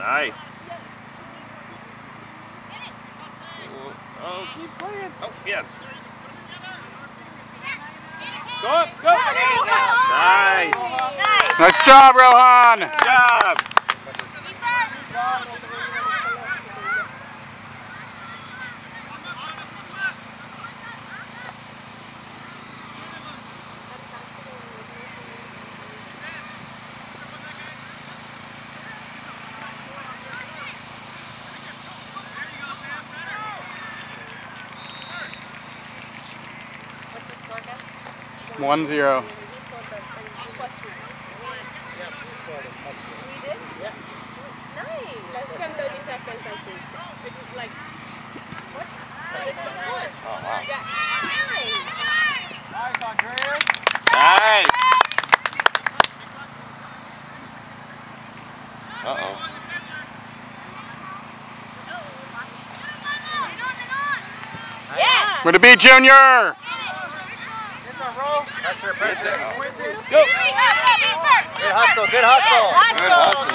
Nice. Oh, keep playing. Oh, yes. Go up, go. Nice. Nice job, Rohan. Good job. Uh-oh. Yeah. Way to be, Junior. Get that roll. Pressure, pressure. Go. Quentin. Go. Good hustle, good hustle. Hustle. Good hustle. Nice. Good job.